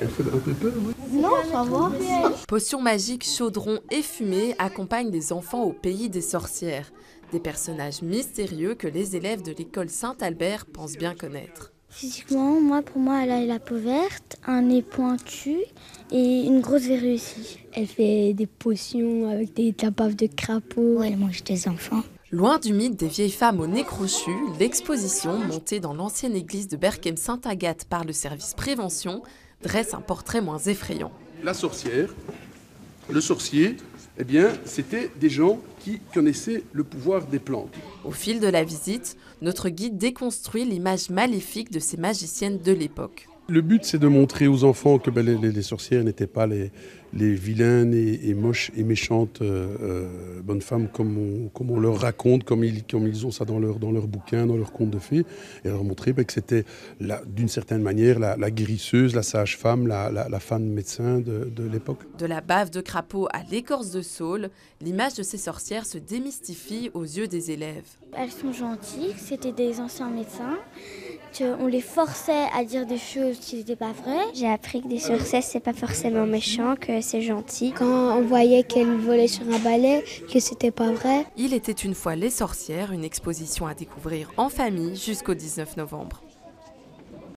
Elle fait un peu peur, oui. Non, ça va. Potions magiques, chaudrons et fumée accompagnent les enfants au pays des sorcières. Des personnages mystérieux que les élèves de l'école Saint-Albert pensent bien connaître. Physiquement, moi, pour moi, elle a la peau verte, un nez pointu et une grosse verrue ici. Elle fait des potions avec des tapaves de crapauds. elle mange des enfants. Loin du mythe des vieilles femmes au nez crochu, l'exposition, montée dans l'ancienne église de Berkem-Sainte-Agathe par le service prévention, dresse un portrait moins effrayant. La sorcière, le sorcier, eh bien, c'était des gens qui connaissaient le pouvoir des plantes. Au fil de la visite, notre guide déconstruit l'image maléfique de ces magiciennes de l'époque. Le but, c'est de montrer aux enfants que ben, les, sorcières n'étaient pas les, les vilaines et, moches et méchantes euh, euh, bonnes femmes comme on, comme on, leur raconte, comme ils, comme ils ont ça dans leur, dans leur bouquin, dans leur conte de fées, et leur montrer ben, que c'était d'une certaine manière la, guérisseuse, la sage-femme, la, la, femme médecin de, de l'époque. De la bave de crapaud à l'écorce de saule, l'image de ces sorcières se démystifie aux yeux des élèves. Elles sont gentilles, c'était des anciens médecins on les forçait à dire des choses qui n'étaient pas vraies. J'ai appris que des sorcières, c'est pas forcément méchant, que c'est gentil. Quand on voyait qu'elles volaient sur un balai, que c'était pas vrai. Il était une fois les sorcières, une exposition à découvrir en famille jusqu'au 19 novembre.